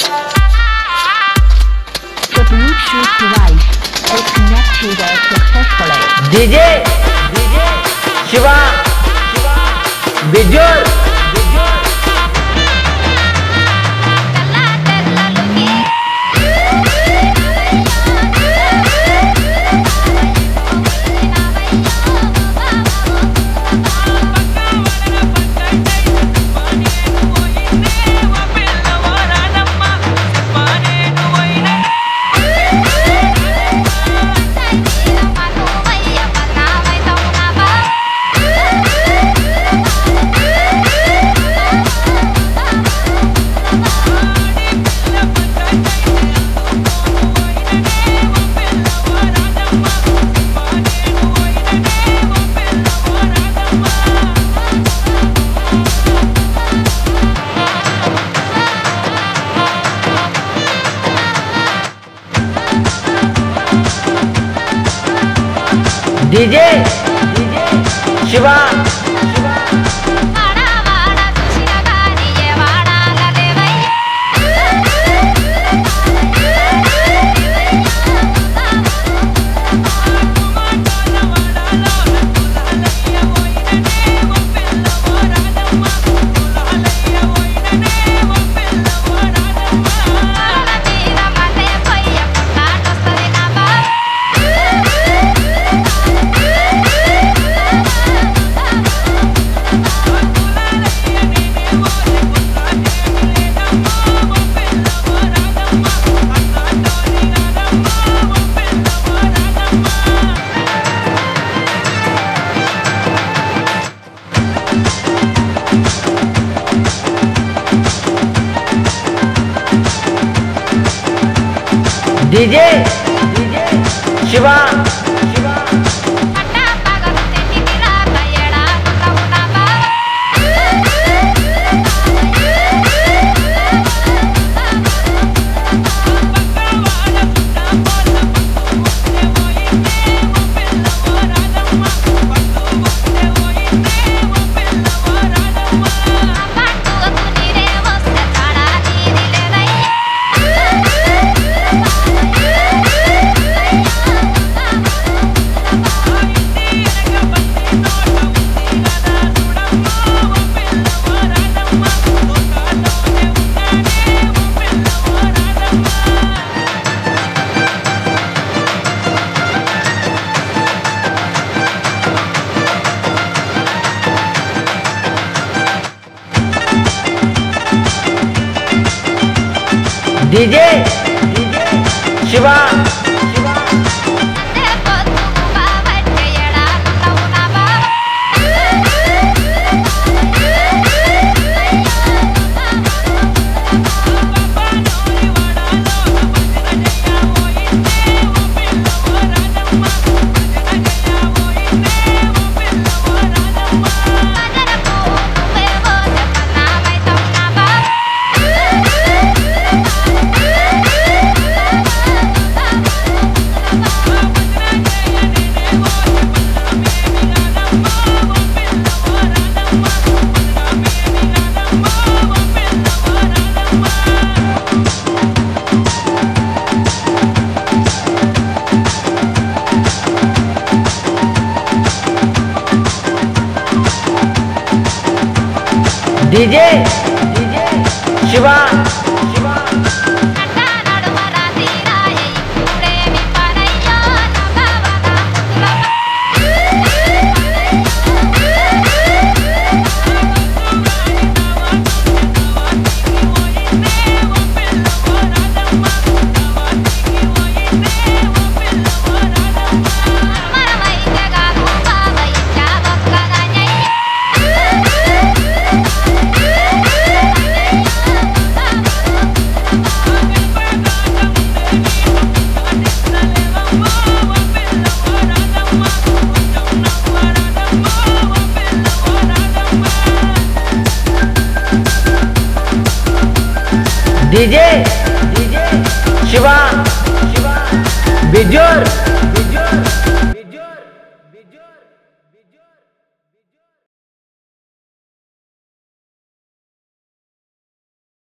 The Bluetooth device is connected successfully. DJ, DJ, Shiva, Shiva, Vijay. диджей, диджей, чувак. Didier, Shiva 李进，李进，去吧。DJ Shiva बिजोर।